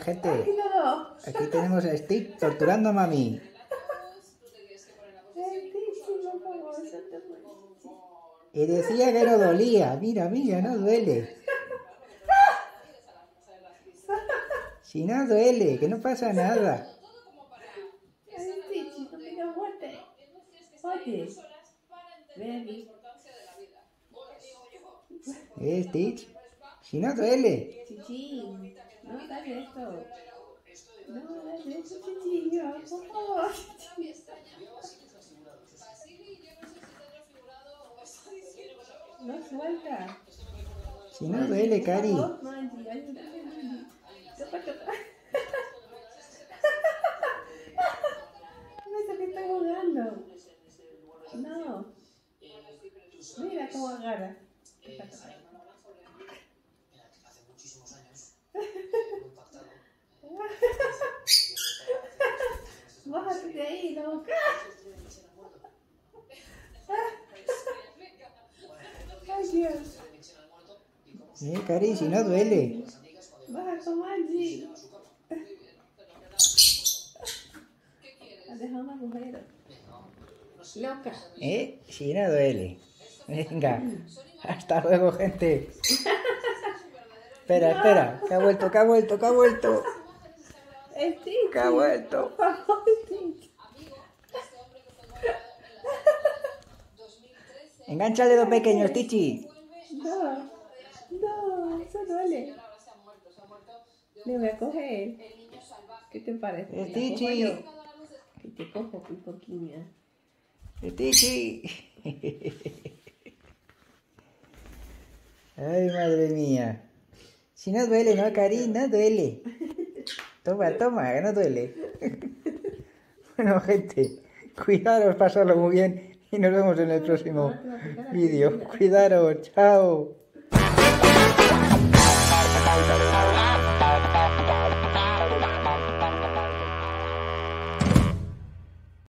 gente. Aquí tenemos a Steve torturando a mami. Y decía que no dolía. Mira, mira, no duele. Si no duele, que no pasa nada. ¿Eh, Stitch? Si no duele. Chichi, no hagas esto. No hagas eso, chichillo, por favor. No suelta. Si no duele, Cari. No. Mira cómo agarra. Ay, Dios. Eh, Cari, si no duele. Baja con Angie. Ha dejado una mujer. Loca. ¿Eh? Si no duele. Venga. Hasta luego, gente. Espera, espera. Que ha vuelto, que ha vuelto, que ha vuelto. Que ha vuelto. Por favor, Stitch. Engancha el dedo pequeño, Stitchy. No. No, eso duele. Le voy a coger. ¿Qué te parece? ¿Te la Stitchy. cojo yo? Que te cojo un poquillo. Stitchy. Ay, madre mía. Si no duele, ¿no, Cari? No duele. Toma, toma, no duele. Bueno, gente, cuidaros, pasarlo muy bien y nos vemos en el próximo vídeo. Cuidaros, chao.